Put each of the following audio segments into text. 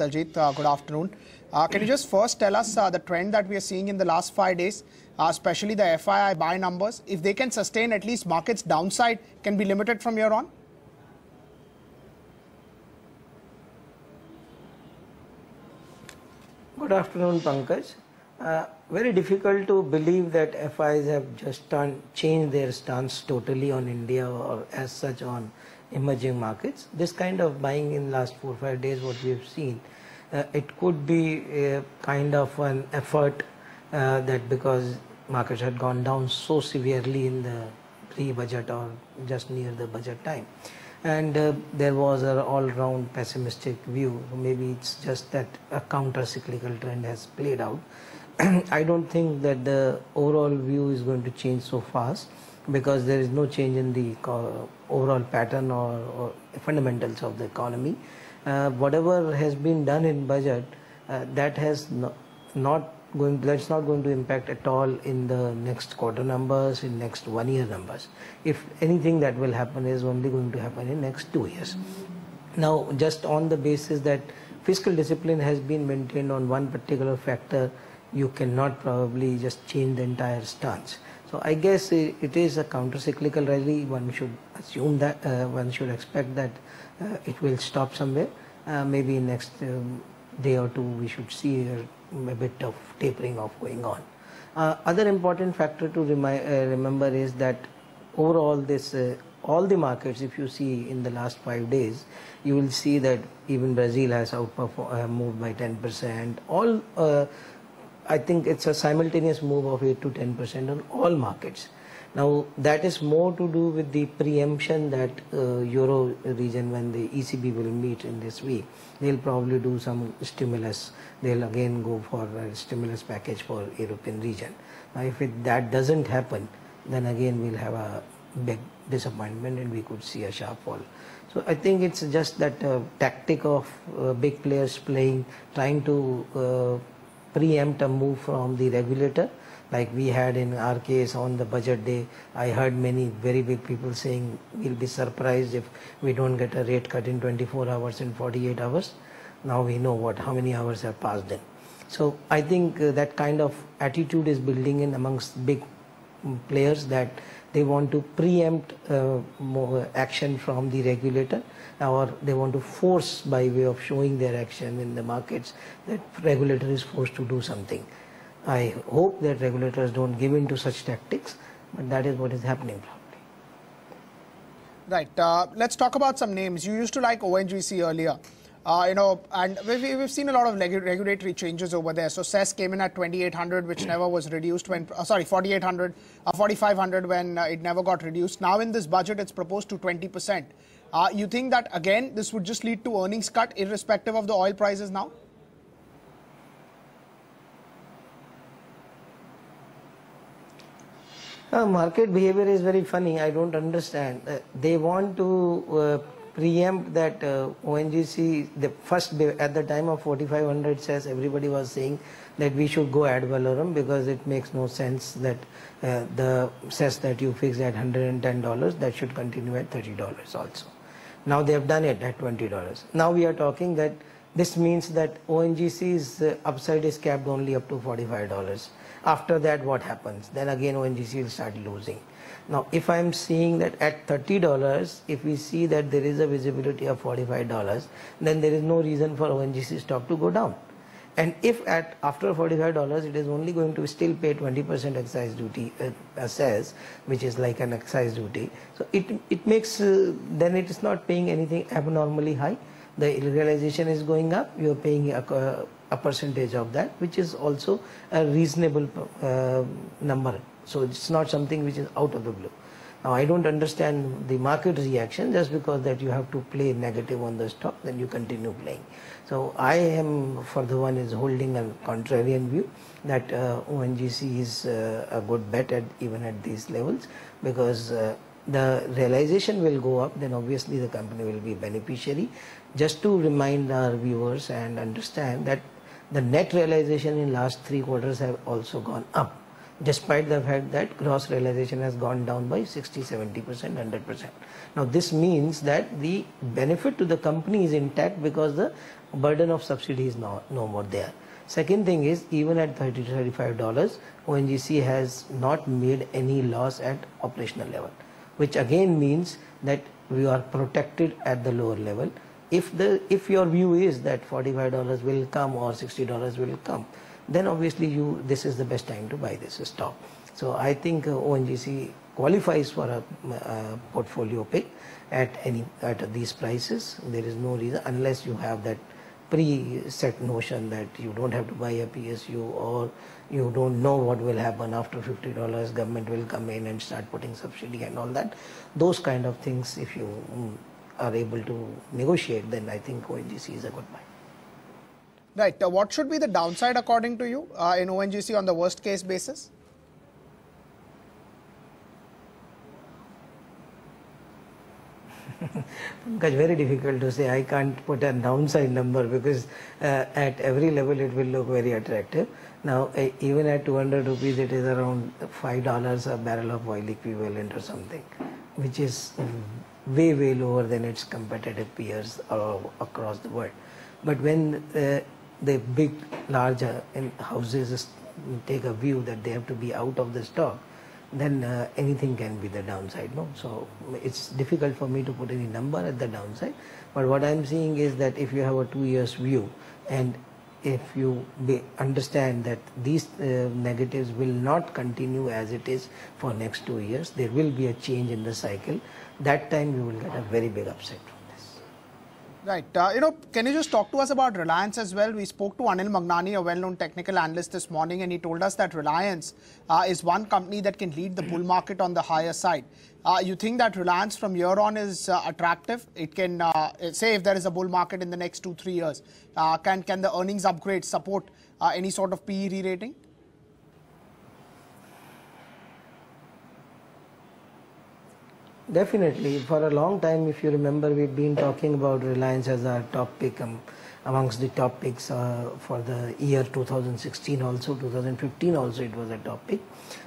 Daljeet, uh, good afternoon. Uh, can you just first tell us uh, the trend that we are seeing in the last five days, uh, especially the FII buy numbers? If they can sustain at least markets downside, can be limited from here on? Good afternoon, Pankaj. Uh, very difficult to believe that FIs have just turned, changed their stance totally on India or as such on emerging markets. This kind of buying in last four five days, what we have seen, uh, it could be a kind of an effort uh, that because markets had gone down so severely in the pre-budget or just near the budget time and uh, there was an all-round pessimistic view. Maybe it's just that a counter-cyclical trend has played out. I don't think that the overall view is going to change so fast because there is no change in the overall pattern or, or fundamentals of the economy. Uh, whatever has been done in budget, uh, that has no, not going that's not going to impact at all in the next quarter numbers in next one year numbers. If anything that will happen is only going to happen in next two years. Now just on the basis that fiscal discipline has been maintained on one particular factor you cannot probably just change the entire stance so i guess it is a counter cyclical rally. One should assume that uh, one should expect that uh, it will stop somewhere. Uh, maybe next um, day or two we should see a, a bit of tapering off going on. Uh, other important factor to uh, remember is that overall this uh, all the markets if you see in the last five days you will see that even Brazil has outperformed moved by 10% all I think it's a simultaneous move of 8 to 10% on all markets now that is more to do with the preemption that uh, Euro region when the ECB will meet in this week, they'll probably do some stimulus. They'll again go for a stimulus package for European region. Now if it, that doesn't happen, then again we'll have a big disappointment and we could see a sharp fall. So I think it's just that uh, tactic of uh, big players playing, trying to uh, preempt a move from the regulator like we had in our case on the budget day. I heard many very big people saying we'll be surprised if we don't get a rate cut in 24 hours in 48 hours. Now we know what how many hours have passed in so i think uh, that kind of attitude is building in amongst big mm, players that they want to preempt uh, action from the regulator or they want to force by way of showing their action in the markets that regulator is forced to do something I hope that regulators don't give in to such tactics, but that is what is happening probably. Right. Uh, let's talk about some names. You used to like ONGC earlier. Uh, you know, and we've, we've seen a lot of regulatory changes over there. So cess came in at 2,800, which never was reduced when, uh, sorry, 4,800, uh, 4,500 when uh, it never got reduced. Now in this budget, it's proposed to 20%. Uh, you think that, again, this would just lead to earnings cut irrespective of the oil prices now? Uh, market behavior is very funny. I don't understand. They want to preempt that uh, ONGC, the first at the time of 4500 says everybody was saying that we should go ad valorem because it makes no sense that uh, the cess that you fix at $110 that should continue at $30 also. Now they have done it at $20. Now we are talking that this means that ONGC's uh, upside is capped only up to $45. After that, what happens? Then again, ONGC will start losing. Now, if I'm seeing that at $30, if we see that there is a visibility of $45, then there is no reason for ONGC stock to go down. And if at after $45, it is only going to still pay 20% excise duty uh, assess, which is like an excise duty. So it, it makes, uh, then it is not paying anything abnormally high. The realization is going up, you are paying a, a percentage of that, which is also a reasonable uh, number. So it's not something which is out of the blue. Now I don't understand the market reaction just because that you have to play negative on the stock, then you continue playing. So I am for the one is holding a contrarian view that uh, ONGC is uh, a good bet at even at these levels because uh, the realization will go up, then obviously the company will be beneficiary. Just to remind our viewers and understand that the net realization in last three quarters have also gone up. Despite the fact that gross realization has gone down by 60, 70%, 100%. Now this means that the benefit to the company is intact because the burden of subsidy is no, no more there. Second thing is even at 30 to 35 dollars, ONGC has not made any loss at operational level, which again means that we are protected at the lower level. If the if your view is that 45 dollars will come or 60 dollars will come, then obviously you this is the best time to buy this stock. So I think uh, ONGC qualifies for a, a portfolio pick at any at these prices. There is no reason unless you have that pre-set notion that you don't have to buy a PSU or you don't know what will happen after $50 government will come in and start putting subsidy and all that those kind of things if you mm, are able to negotiate then I think ONGC is a good buy. Right. Uh, what should be the downside according to you uh, in ONGC on the worst case basis? Pankaj, very difficult to say. I can't put a downside number because uh, at every level it will look very attractive. Now, even at 200 rupees, it is around $5 a barrel of oil equivalent or something, which is way, way lower than its competitive peers across the world. But when uh, the big, large uh, houses take a view that they have to be out of the stock, then uh, anything can be the downside. No, so it's difficult for me to put any number at the downside. But what I'm seeing is that if you have a two years view and if you understand that these uh, negatives will not continue as it is for next two years, there will be a change in the cycle. That time you will get a very big upside. Right. Uh, you know, can you just talk to us about Reliance as well? We spoke to Anil Manghnani, a well-known technical analyst this morning, and he told us that Reliance uh, is one company that can lead the bull market on the higher side. Uh, you think that Reliance from here on is uh, attractive? It can, uh, say if there is a bull market in the next two, three years, uh, can, can the earnings upgrade support any sort of PE re-rating? Definitely. For a long time, if you remember, we've been talking about Reliance as our top pick um, amongst the top picks uh, for the year 2016 also, 2015 also it was a top pick.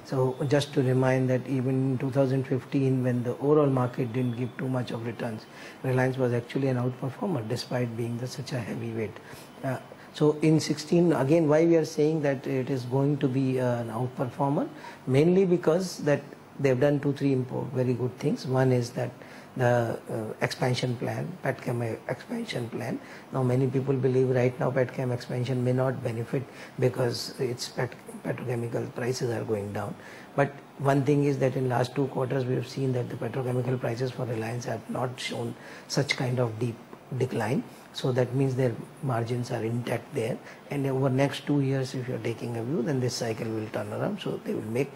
So just to remind that even in 2015 when the overall market didn't give too much of returns, Reliance was actually an outperformer despite being the, such a heavyweight. Uh, so in 16, again, why we are saying that it is going to be an outperformer? Mainly because that they've done two, three very good things. One is that the uh, expansion plan, Petchem expansion plan. Now many people believe right now Petchem expansion may not benefit because its pet, petrochemical prices are going down. But one thing is that in last two quarters we have seen that the petrochemical prices for Reliance have not shown such kind of deep decline. So that means their margins are intact there. And over next two years, if you're taking a view, then this cycle will turn around. So they will make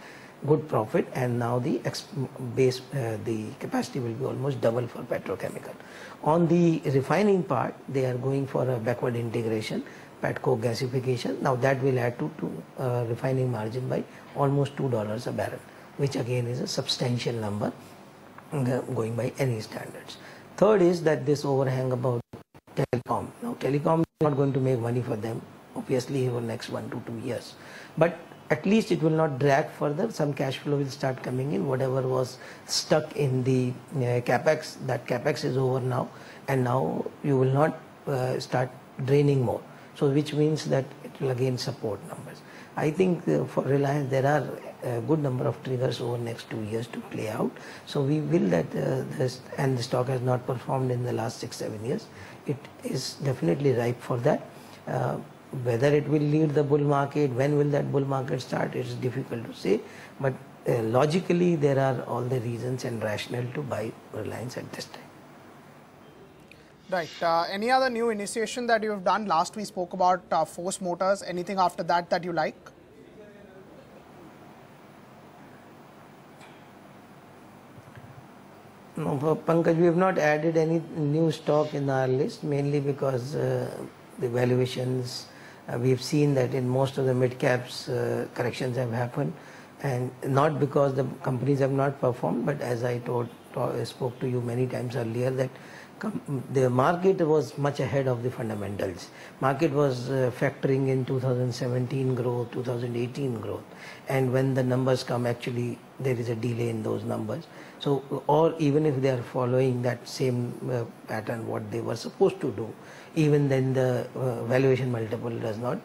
good profit and now the base uh, the capacity will be almost double for petrochemical. On the refining part they are going for a backward integration petcoke gasification. Now that will add to, to uh, refining margin by almost two dollars a barrel which again is a substantial number uh, going by any standards. Third is that this overhang about telecom. Now telecom is not going to make money for them obviously for next one to two years. But at least it will not drag further. Some cash flow will start coming in. Whatever was stuck in the uh, capex, that capex is over now, and now you will not uh, start draining more. So, which means that it will again support numbers. I think uh, for Reliance there are a good number of triggers over next two years to play out. So we will that uh, this and the stock has not performed in the last six seven years. It is definitely ripe for that. Whether it will lead the bull market, when will that bull market start, it is difficult to say. But uh, logically, there are all the reasons and rationale to buy Reliance at this time. Right. Uh, any other new initiation that you have done? Last we spoke about uh, Force Motors. Anything after that that you like? No, Pankaj, we have not added any new stock in our list, mainly because uh, the valuations we've seen that in most of the mid caps uh, corrections have happened. And not because the companies have not performed but as I told, spoke to you many times earlier that the market was much ahead of the fundamentals. Market was uh, factoring in 2017 growth, 2018 growth, and when the numbers come, actually there is a delay in those numbers. So, or even if they are following that same uh, pattern, what they were supposed to do, even then the uh, valuation multiple does not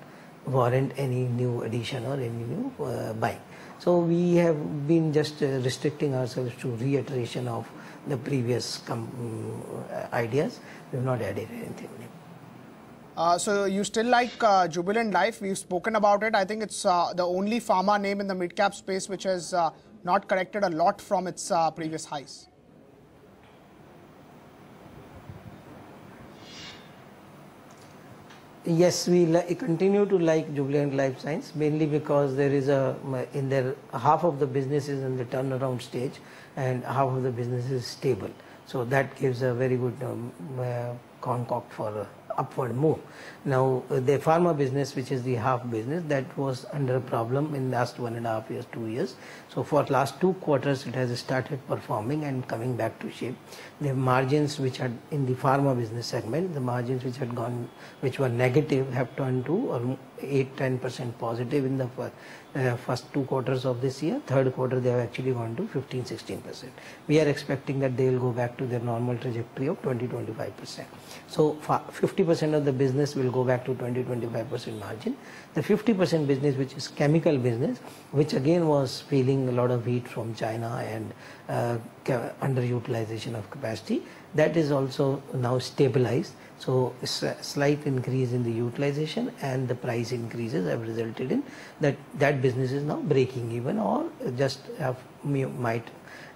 warrant any new addition or any new uh, buying. So we have been just uh, restricting ourselves to reiteration of the previous um, ideas. We have not added anything new. Uh, so you still like uh, Jubilant Life? We've spoken about it. I think it's uh, the only pharma name in the mid-cap space which has uh, not corrected a lot from its uh, previous highs. Yes, we continue to like Jubilant Life Science mainly because there is a in their half of the business is in the turnaround stage and half of the business is stable. So that gives a very good um, uh, concoct for upward move. Now uh, the pharma business which is the half business that was under a problem in last one and a half years, two years. So for last two quarters it has started performing and coming back to shape. The margins which had in the pharma business segment, the margins which had gone, which were negative have turned to 8-10% positive in the uh, first two quarters of this year. Third quarter they have actually gone to 15-16%. We are expecting that they will go back to their normal trajectory of 20-25%. So 50% of the business will go back to 20-25% margin. The 50% business which is chemical business, which again was feeling a lot of heat from China and uh, underutilization of capacity, that is also now stabilized. So slight increase in the utilization and the price increases have resulted in that that business is now breaking even or just have might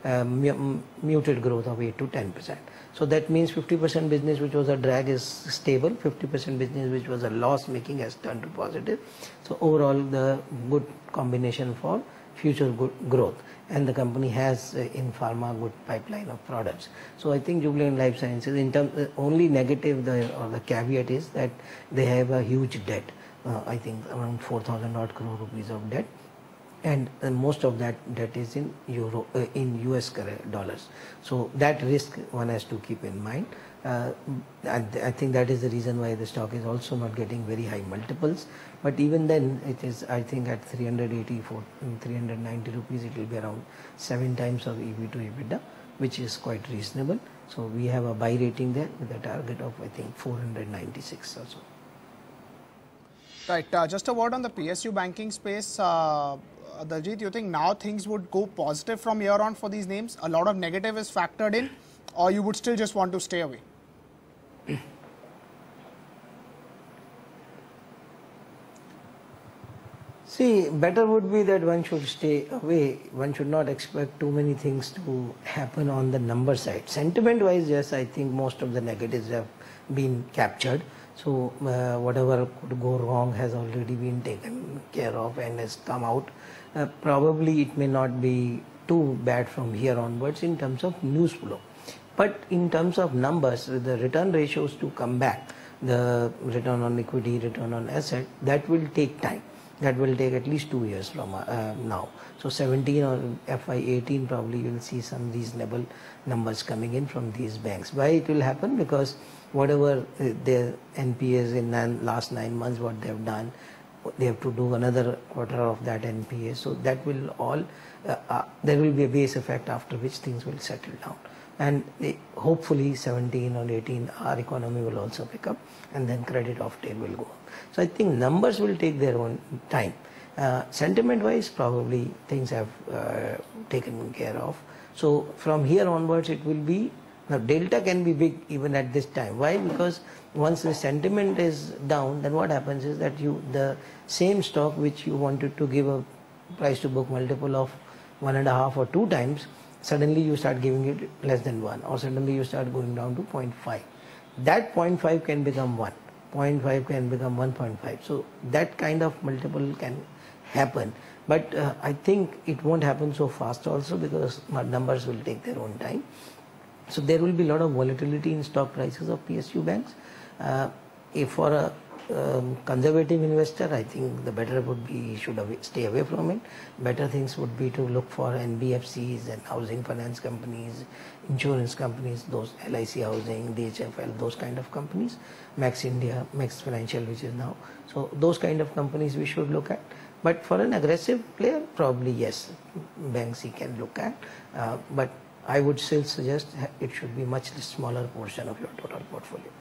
uh, muted growth of 8 to 10 percent. So that means 50% business which was a drag is stable, 50% business which was a loss making has turned to positive. So overall the good combination for future growth and the company has uh, in pharma good pipeline of products. So I think Jubilant Life Sciences in terms uh, only negative the or the caveat is that they have a huge debt. Uh, I think around 4,000 odd crore rupees of debt and most of that debt is in euro uh, in US dollars. So that risk one has to keep in mind. Uh, I think that is the reason why the stock is also not getting very high multiples. But even then, it is, I think, at 384, 390 rupees, it will be around seven times of EV to EBITDA, which is quite reasonable. So we have a buy rating there with a target of, I think, 496 or so. Right. Uh, just a word on the PSU banking space. Uh, Daljeet, you think now things would go positive from here on for these names? A lot of negative is factored in, or you would still just want to stay away? See, better would be that one should stay away. One should not expect too many things to happen on the number side. Sentiment wise, yes, I think most of the negatives have been captured. So, uh, whatever could go wrong has already been taken care of and has come out. Uh, probably it may not be too bad from here onwards in terms of news flow. But in terms of numbers, the return ratios to come back, the return on equity, return on asset, that will take time. That will take at least two years from uh, now. So 17 or FY18 probably you will see some reasonable numbers coming in from these banks. Why it will happen? Because whatever uh, their NPAs in nine, last nine months, what they have done, they have to do another quarter of that NPA. So that will all, uh, uh, there will be a base effect after which things will settle down and hopefully 17 or 18 our economy will also pick up and then credit offtake will go up. So I think numbers will take their own time. Uh, sentiment wise probably things have uh, taken care of. So from here onwards it will be now delta can be big even at this time. Why? Because once the sentiment is down then what happens is that you the same stock which you wanted to give a price to book multiple of one and a half or two times suddenly you start giving it less than 1 or suddenly you start going down to 0.5. That 0.5 can become 1, 0.5 can become 1.5. So that kind of multiple can happen. But uh, I think it won't happen so fast also because numbers will take their own time. So there will be a lot of volatility in stock prices of PSU banks. Uh, if for a um, conservative investor, I think the better would be he should away, stay away from it. Better things would be to look for NBFCs and housing finance companies, insurance companies, those LIC housing, DHFL, those kind of companies, Max India, Max Financial, which is now. So those kind of companies we should look at. But for an aggressive player, probably yes, banks he can look at. Uh, but I would still suggest it should be much smaller portion of your total portfolio.